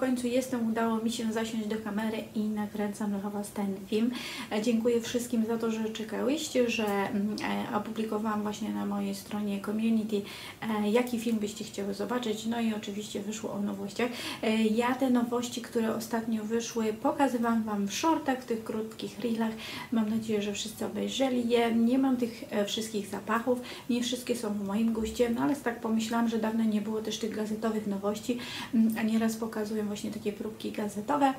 końcu jestem, udało mi się zasiąść do kamery i nakręcam dla Was ten film. E, Dziękuję wszystkim za to, że czekałyście, że mm, e, opublikowałam właśnie na mojej stronie community, e, jaki film byście chciały zobaczyć. No i oczywiście wyszło o nowościach. Ja te nowości, które ostatnio wyszły, pokazywałam Wam w shortach, w tych krótkich reelach. Mam nadzieję, że wszyscy obejrzeli je. Nie mam tych wszystkich zapachów, nie wszystkie są w moim guście, no ale tak pomyślałam, że dawno nie było też tych gazetowych nowości, mm, a nieraz pokazuję właśnie takie próbki gazetowe,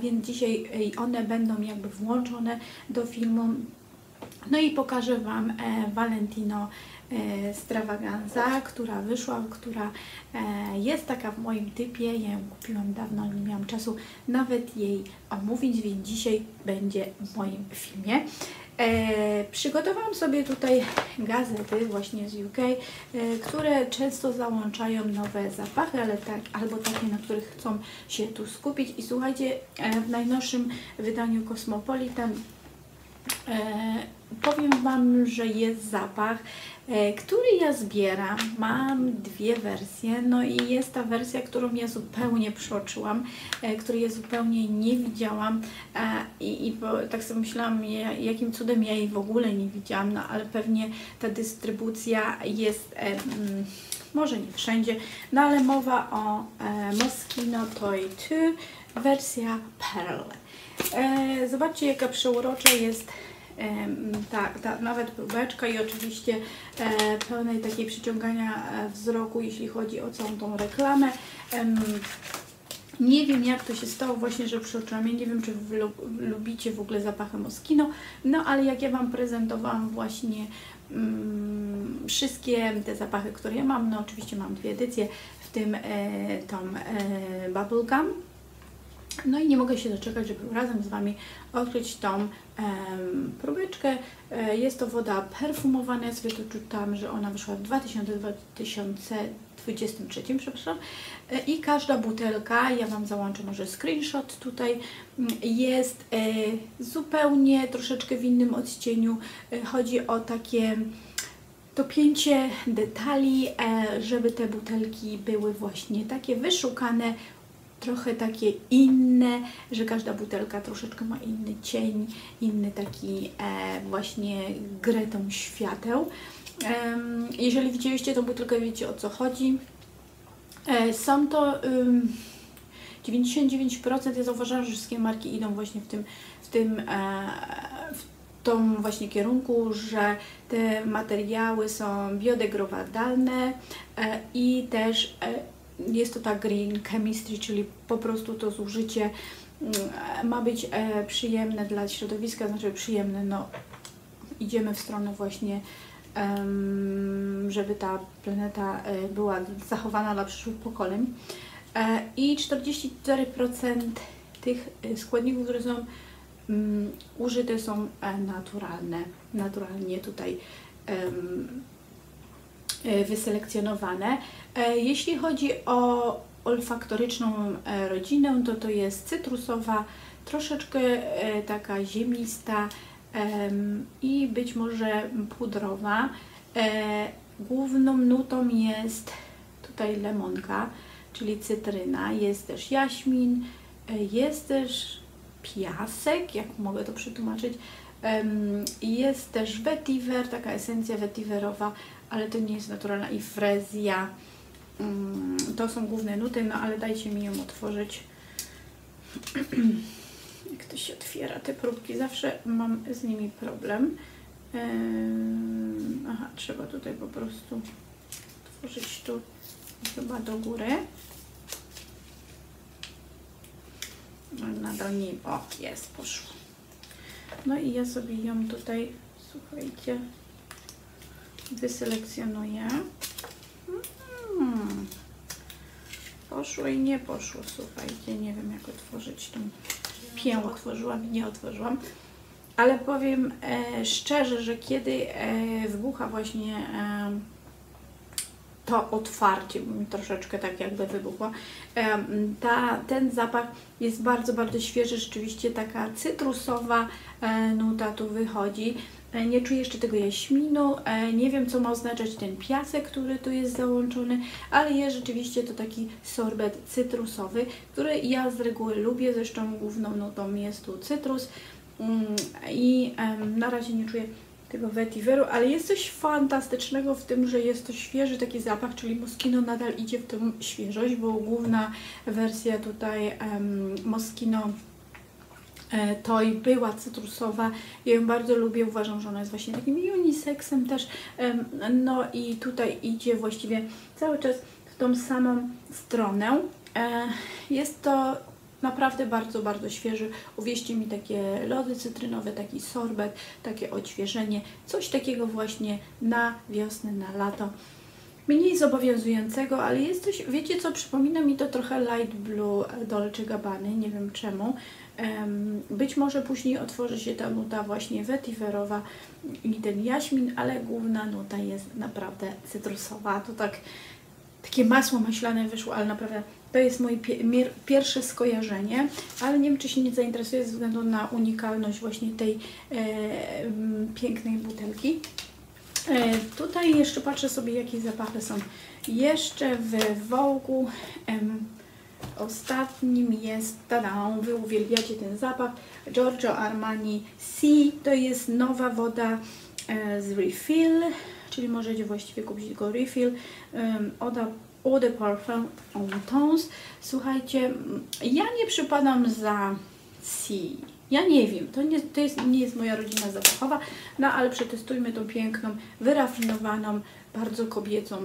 więc dzisiaj e, one będą jakby włączone do filmu. No i pokażę Wam e, Valentino Stravaganza, która wyszła, która e, jest taka w moim typie. Ja ją kupiłam dawno, nie miałam czasu nawet jej omówić, więc dzisiaj będzie w moim filmie. E, przygotowałam sobie tutaj gazety właśnie z UK, e, które często załączają nowe zapachy, ale tak, albo takie, na których chcą się tu skupić. I słuchajcie, e, w najnowszym wydaniu Cosmopolitan E, powiem Wam, że jest zapach, e, który ja zbieram. Mam dwie wersje, no i jest ta wersja, którą ja zupełnie przeoczyłam, e, której ja zupełnie nie widziałam e, i, i tak sobie myślałam, ja, jakim cudem ja jej w ogóle nie widziałam, no ale pewnie ta dystrybucja jest... E, mm, może nie wszędzie, no ale mowa o e, Moschino Toy 2, wersja Pearl. E, zobaczcie jaka przeurocza jest em, ta, ta nawet próbeczka i oczywiście e, pełnej takiej przyciągania e, wzroku, jeśli chodzi o całą tą reklamę. Nie wiem jak to się stało właśnie, że przeoczyłam. Ja nie wiem, czy lubicie w ogóle zapachy Moschino, no ale jak ja Wam prezentowałam właśnie mm, wszystkie te zapachy, które ja mam, no oczywiście mam dwie edycje, w tym e, tą e, Bubblegum, no i nie mogę się doczekać, żeby razem z Wami odkryć tą em, próbeczkę. E, jest to woda perfumowana, ja sobie to czytam, że ona wyszła w 2000, 2023, przepraszam. E, I każda butelka, ja Wam załączę może screenshot tutaj, mm, jest e, zupełnie troszeczkę w innym odcieniu. E, chodzi o takie dopięcie detali, e, żeby te butelki były właśnie takie wyszukane, trochę takie inne, że każda butelka troszeczkę ma inny cień, inny taki e, właśnie grę tą świateł. Em, jeżeli widzieliście tą butelkę, wiecie o co chodzi. E, są to ym, 99% ja zauważyłam, że wszystkie marki idą właśnie w tym, w tym e, w tą właśnie kierunku, że te materiały są biodegradowalne e, i też e, jest to ta green chemistry, czyli po prostu to zużycie mm, ma być e, przyjemne dla środowiska, znaczy przyjemne, no idziemy w stronę właśnie żeby ta planeta e, była zachowana dla przyszłych pokoleń. E, I 44% tych składników, które są mm, użyte są naturalne, naturalnie tutaj wyselekcjonowane. E, Jeśli chodzi o olfaktoryczną e, rodzinę, to to jest cytrusowa, troszeczkę e, taka ziemista em, i być może pudrowa. E, Główną nutą jest tutaj lemonka, czyli cytryna, jest też jaśmin, e, jest też piasek, jak mogę to przetłumaczyć. Jest też vetiver, taka esencja vetiverowa, ale to nie jest naturalna i frezja. Mm, To są główne nuty, no ale dajcie mi ją otworzyć. Jak to się otwiera, te próbki, zawsze mam z nimi problem. Em, Aha, trzeba tutaj po prostu otworzyć tu chyba do góry. No, Nadal nie. O, jest, poszło. No i ja sobie ją tutaj, słuchajcie, wyselekcjonuję. Hmm. Poszło i nie poszło, słuchajcie, nie wiem jak otworzyć tą pię. Otworzyłam i nie otworzyłam. Ale powiem e, szczerze, że kiedy e, wybucha właśnie e, to otwarcie, bo mi troszeczkę tak jakby wybuchło. Em, Ta, ten zapach jest bardzo, bardzo świeży, rzeczywiście taka cytrusowa e, nuta tu wychodzi. E, Nie czuję jeszcze tego jaśminu, e, nie wiem co ma oznaczać ten piasek, który tu jest załączony, ale jest rzeczywiście to taki sorbet cytrusowy, który ja z reguły lubię, zresztą główną nutą jest tu cytrus. Mm, i na razie nie czuję tego vetiveru, ale jest coś fantastycznego w tym, że jest to świeży taki zapach, czyli Moschino nadal idzie w tę świeżość, bo główna wersja tutaj em, Moschino to i była cytrusowa. Ja ją bardzo lubię, uważam, że ona jest właśnie takim unisexem też. No i tutaj idzie właściwie cały czas w tą samą stronę. E, Jest to naprawdę bardzo, bardzo świeży. Uwieźcie mi takie lody cytrynowe, taki sorbet, takie odświeżenie, coś takiego właśnie na wiosnę, na lato. Mniej zobowiązującego, ale jest coś, wiecie co, przypomina mi to trochę Light Blue Dolce Gabbany, nie wiem czemu. Em, Być może później otworzy się ta nuta właśnie vetiverowa i ten jaśmin, ale główna nuta jest naprawdę cytrusowa. To tak takie masło maślane wyszło, ale naprawdę to jest moje pierwsze skojarzenie, ale nie wiem, czy się nie zainteresuje ze względu na unikalność właśnie tej e, pięknej butelki. E, tutaj jeszcze patrzę sobie, jakie zapachy są jeszcze w Wołgu. Em, Ostatnim jest, tada, wy uwielbiacie ten zapach, Giorgio Armani Sea, to jest nowa woda e, z refill, czyli możecie właściwie kupić go refill, um, Oda Eau de Parfum en Tons. Słuchajcie, ja nie przypadam za Sea. Ja nie wiem, to, nie, to jest, nie jest moja rodzina zapachowa, no ale przetestujmy tą piękną, wyrafinowaną, bardzo kobiecą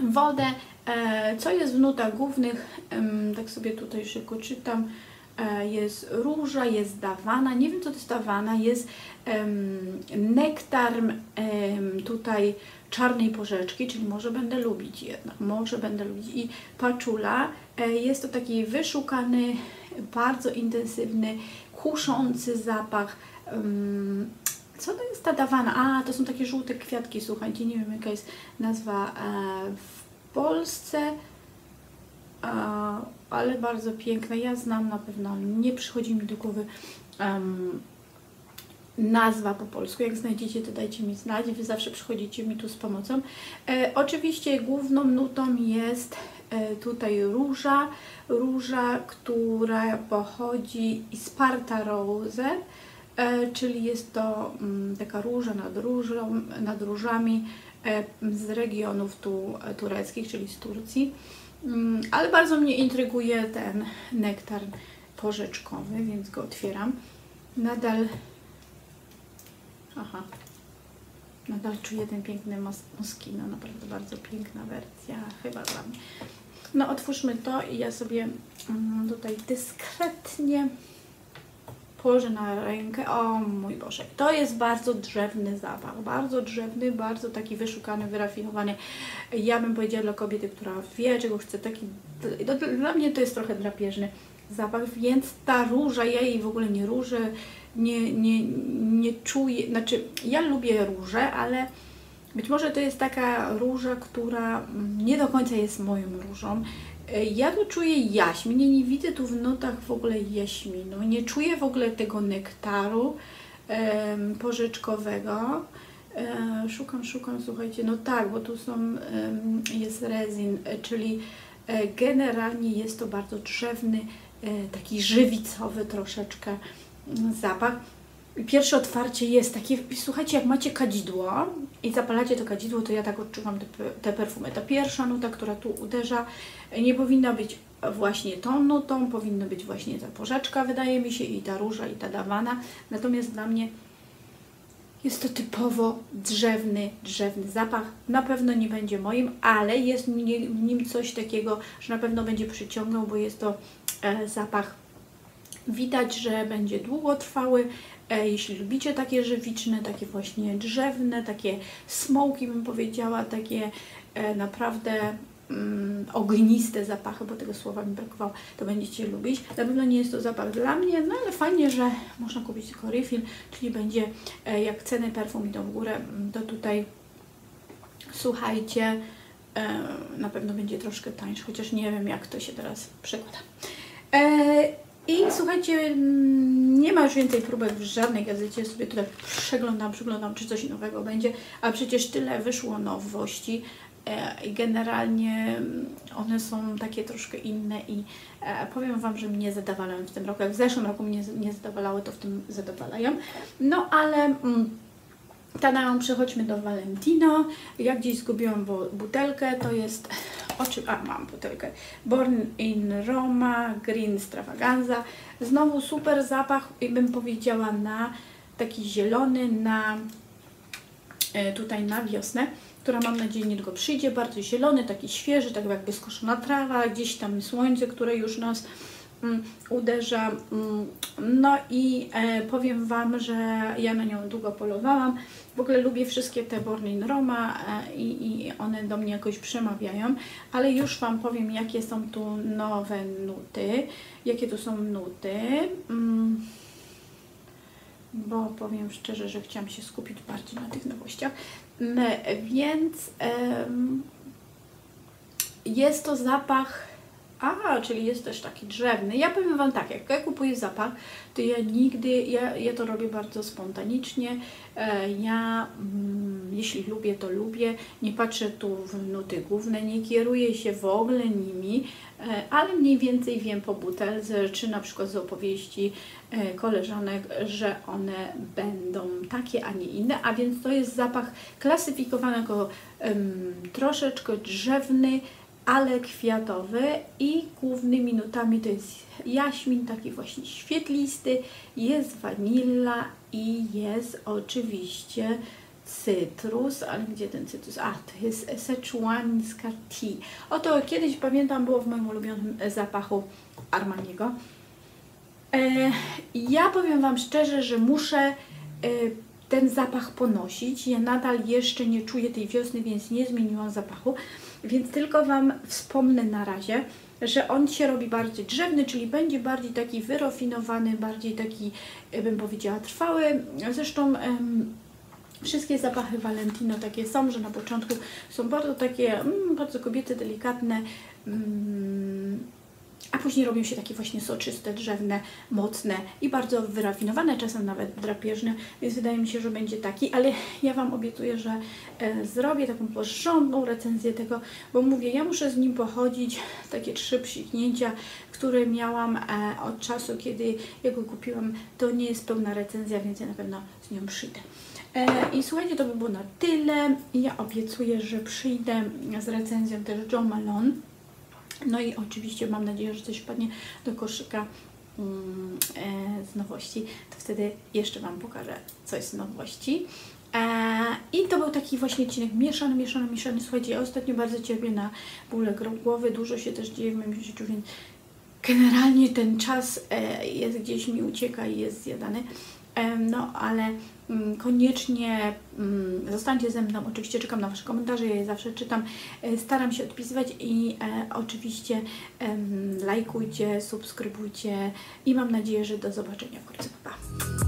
wodę. E, co jest w nutach głównych? Em, tak sobie tutaj szybko czytam. E, jest róża, jest dawana. Nie wiem, co to jest dawana. Jest nektar tutaj czarnej porzeczki, czyli może będę lubić jednak, może będę lubić. I paczula. E, jest to taki wyszukany, bardzo intensywny, kuszący zapach. co to jest ta dawana? A, to są takie żółte kwiatki, słuchajcie, nie wiem jaka jest nazwa e, w Polsce, ale bardzo piękna. Ja znam na pewno, nie przychodzi mi do głowy nazwa po polsku. Jak znajdziecie, to dajcie mi znać. Wy zawsze przychodzicie mi tu z pomocą. E, oczywiście główną nutą jest tutaj róża. Róża, która pochodzi z Parta Rose. E, czyli jest to mm, taka róża nad, różą, nad różami e, z regionów tu e, tureckich, czyli z Turcji. Mm, Ale bardzo mnie intryguje ten nektar porzeczkowy, więc go otwieram. Nadal. Aha. Nadal czuję ten piękny mos moskino, naprawdę bardzo piękna wersja, chyba dla mnie. No, otwórzmy to i ja sobie mm, tutaj dyskretnie położę na rękę. O mój Boże, to jest bardzo drzewny zapach, bardzo drzewny, bardzo taki wyszukany, wyrafinowany. Ja bym powiedziała dla kobiety, która wie, czego chce, taki, dla mnie to jest trochę drapieżny zapach, więc ta róża, ja jej w ogóle nie różę, nie, nie, nie czuję, znaczy ja lubię róże, ale być może to jest taka róża, która nie do końca jest moją różą. Ja tu czuję jaśmin, nie, widzę tu w nutach w ogóle jaśminu, nie czuję w ogóle tego nektaru em, porzeczkowego. E, szukam, szukam, słuchajcie, no tak, bo tu są, jest rezin, e, czyli e, generalnie jest to bardzo drzewny, taki żywicowy troszeczkę zapach. Pierwsze otwarcie jest takie, słuchajcie, jak macie kadzidło i zapalacie to kadzidło, to ja tak odczuwam te, te perfumy. Ta pierwsza nuta, która tu uderza, nie powinna być właśnie tą nutą, powinna być właśnie ta porzeczka, wydaje mi się, i ta róża, i ta dawana. Natomiast dla mnie jest to typowo drzewny, drzewny zapach. Na pewno nie będzie moim, ale jest w nim coś takiego, że na pewno będzie przyciągał, bo jest to e, zapach Widać, że będzie długotrwały. E, jeśli lubicie takie żywiczne, takie właśnie drzewne, takie smoki bym powiedziała, takie e, naprawdę mm, ogniste zapachy, bo tego słowa mi brakowało, to będziecie lubić. Na pewno nie jest to zapach dla mnie, no ale fajnie, że można kupić tylko refill, czyli będzie e, jak ceny perfum idą w górę, mm, to tutaj słuchajcie, na pewno będzie troszkę tańszy, chociaż nie wiem jak to się teraz przekłada. I słuchajcie, mm, nie ma już więcej próbek w żadnej gazecie, sobie tutaj przeglądam, przeglądam, czy coś nowego będzie, a przecież tyle wyszło nowości e, i generalnie mm, one są takie troszkę inne i e, powiem Wam, że mnie zadowalają w tym roku. Jak w zeszłym roku mnie nie zadowalały, to w tym zadowalają. No ale... Mm, Tadam, przechodźmy do Valentino. Ja gdzieś zgubiłam butelkę, to jest, oczy, a mam butelkę, Born in Roma, Green Stravaganza. Znowu super zapach, bym powiedziała na taki zielony, na e, tutaj na wiosnę, która mam nadzieję niedługo przyjdzie, bardzo zielony, taki świeży, tak jakby skoszona trawa, gdzieś tam słońce, które już nas uderza. Mm, no i e, powiem Wam, że ja na nią długo polowałam. W ogóle lubię wszystkie te Bornin Roma e, i, i one do mnie jakoś przemawiają, ale już Wam powiem, jakie są tu nowe nuty, jakie tu są nuty. Mm, bo powiem szczerze, że chciałam się skupić bardziej na tych nowościach. Więc jest to zapach a, czyli jest też taki drzewny. Ja powiem Wam tak, jak ja kupuję zapach, to ja nigdy, ja, ja to robię bardzo spontanicznie. E, ja, mm, jeśli lubię, to lubię. Nie patrzę tu w nuty główne, nie kieruję się w ogóle nimi, e, ale mniej więcej wiem po butelce, czy na przykład z opowieści e, koleżanek, że one będą takie, a nie inne. A więc to jest zapach klasyfikowany jako troszeczkę drzewny, ale kwiatowy i głównymi nutami to jest jaśmin, taki właśnie świetlisty, jest wanilla i jest oczywiście cytrus, ale gdzie ten cytrus? A, to jest Szechuanska tea. Oto kiedyś pamiętam było w moim ulubionym zapachu Armaniego. E, ja powiem Wam szczerze, że muszę e, ten zapach ponosić. Ja nadal jeszcze nie czuję tej wiosny, więc nie zmieniłam zapachu. Więc tylko Wam wspomnę na razie, że on się robi bardziej drzewny, czyli będzie bardziej taki wyrafinowany, bardziej taki, e, bym powiedziała, trwały. Zresztą wszystkie zapachy Valentino takie są, że na początku są bardzo takie, mm, bardzo kobiety delikatne, mm, a później robią się takie właśnie soczyste, drzewne, mocne i bardzo wyrafinowane, czasem nawet drapieżne, więc wydaje mi się, że będzie taki, ale ja Wam obiecuję, że e, zrobię taką porządną recenzję tego, bo mówię, ja muszę z nim pochodzić, takie trzy psiknięcia, które miałam e, od czasu, kiedy ja go kupiłam, to nie jest pełna recenzja, więc ja na pewno z nią przyjdę. E, I słuchajcie, to by było na tyle. Ja obiecuję, że przyjdę z recenzją też John Malone. No i oczywiście mam nadzieję, że coś wpadnie do koszyka mm, e, z nowości, to wtedy jeszcze Wam pokażę coś z nowości. E, I to był taki właśnie odcinek mieszany, mieszany, mieszany. Słuchajcie, ja ostatnio bardzo cierpię na bóle głowy, dużo się też dzieje w moim życiu, więc generalnie ten czas e, jest gdzieś mi ucieka i jest zjadany. No, ale mm, koniecznie mm, zostańcie ze mną. Oczywiście czekam na Wasze komentarze, ja je zawsze czytam. E, staram się odpisywać i e, oczywiście lajkujcie, subskrybujcie i mam nadzieję, że do zobaczenia wkrótce. Pa!